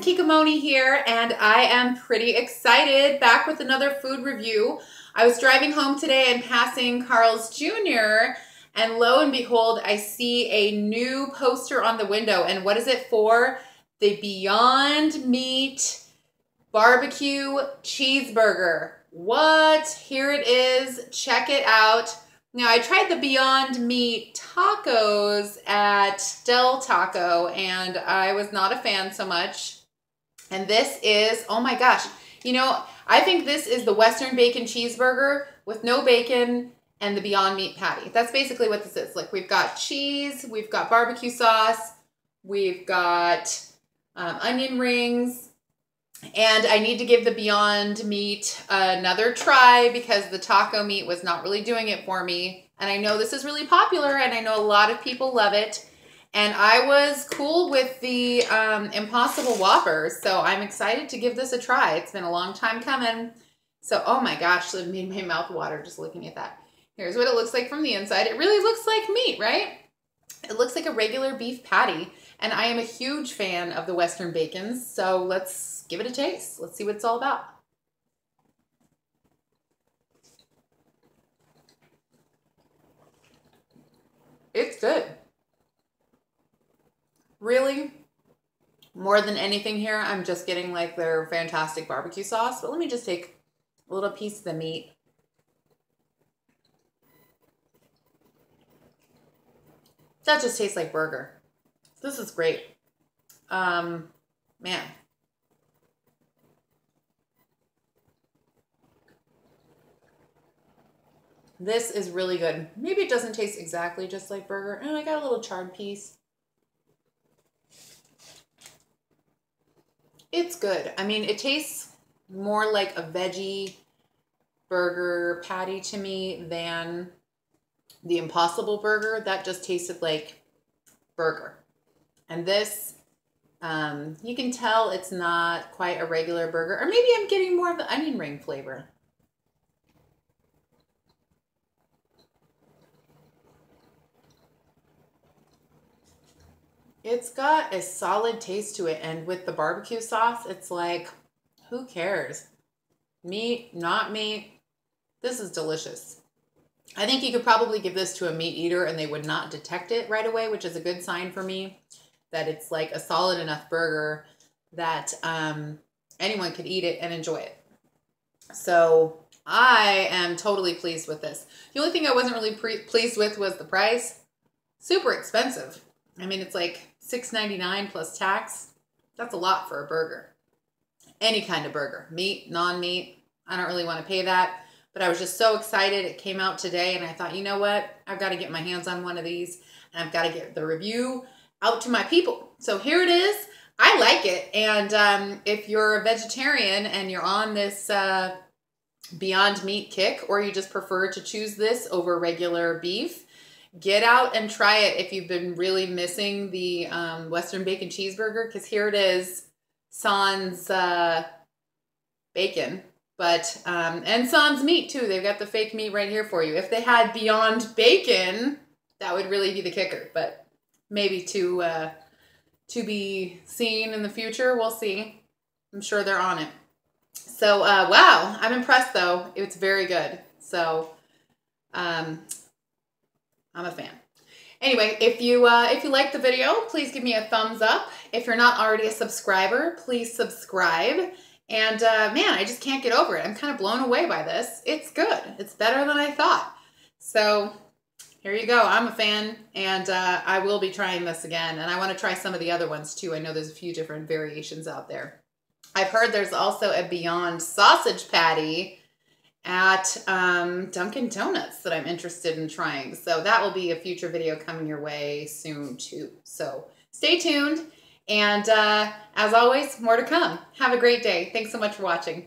Kikamoni here, and I am pretty excited. Back with another food review. I was driving home today and passing Carl's Jr., and lo and behold, I see a new poster on the window. And what is it for? The Beyond Meat Barbecue Cheeseburger. What? Here it is. Check it out. Now, I tried the Beyond Meat tacos at Del Taco, and I was not a fan so much. And this is, oh my gosh, you know, I think this is the Western Bacon Cheeseburger with no bacon and the Beyond Meat patty. That's basically what this is. Like, we've got cheese, we've got barbecue sauce, we've got um, onion rings, and I need to give the Beyond Meat another try because the taco meat was not really doing it for me. And I know this is really popular and I know a lot of people love it. And I was cool with the um, Impossible Whoppers, so I'm excited to give this a try. It's been a long time coming. So, oh my gosh, it made my mouth water just looking at that. Here's what it looks like from the inside. It really looks like meat, right? It looks like a regular beef patty. And I am a huge fan of the Western bacons, so let's give it a taste. Let's see what it's all about. It's good. Really, more than anything here, I'm just getting like their fantastic barbecue sauce. But let me just take a little piece of the meat. That just tastes like burger. This is great. Um, man, This is really good. Maybe it doesn't taste exactly just like burger. And I got a little charred piece. It's good. I mean, it tastes more like a veggie burger patty to me than the Impossible Burger. That just tasted like burger. And this, um, you can tell it's not quite a regular burger. Or maybe I'm getting more of the onion ring flavor. It's got a solid taste to it. And with the barbecue sauce, it's like, who cares? Meat, not meat. This is delicious. I think you could probably give this to a meat eater and they would not detect it right away, which is a good sign for me that it's like a solid enough burger that um, anyone could eat it and enjoy it. So I am totally pleased with this. The only thing I wasn't really pleased with was the price. Super expensive. I mean, it's like $6.99 plus tax. That's a lot for a burger. Any kind of burger, meat, non-meat. I don't really want to pay that. But I was just so excited. It came out today and I thought, you know what? I've got to get my hands on one of these and I've got to get the review out to my people. So here it is. I like it. And um, if you're a vegetarian and you're on this uh, Beyond Meat kick or you just prefer to choose this over regular beef, get out and try it if you've been really missing the um, Western bacon cheeseburger because here it is, Sans uh, bacon, but um, and Sans meat too. They've got the fake meat right here for you. If they had Beyond Bacon, that would really be the kicker. But maybe to uh, to be seen in the future. We'll see. I'm sure they're on it. So uh, wow, I'm impressed though. It's very good. So um, I'm a fan. Anyway, if you uh, if you like the video, please give me a thumbs up. If you're not already a subscriber, please subscribe. And uh, man, I just can't get over it. I'm kind of blown away by this. It's good. It's better than I thought. So here you go. I'm a fan, and uh, I will be trying this again. And I want to try some of the other ones too. I know there's a few different variations out there. I've heard there's also a Beyond Sausage Patty at um, Dunkin' Donuts that I'm interested in trying. So that will be a future video coming your way soon too. So stay tuned. And uh, as always, more to come. Have a great day. Thanks so much for watching.